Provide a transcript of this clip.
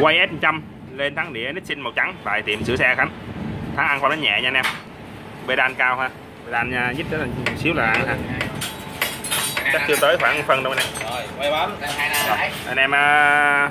quay S100 lên thắng đĩa Nixon màu trắng tại tiệm sửa xe Khánh. Thắng ăn qua nó nhẹ nha anh em. Pedal cao ha. Pedal nha nhích tới là xíu là ăn ha. Chắc chưa tới khoảng phân đâu anh em. Rồi quay bấm anh em à,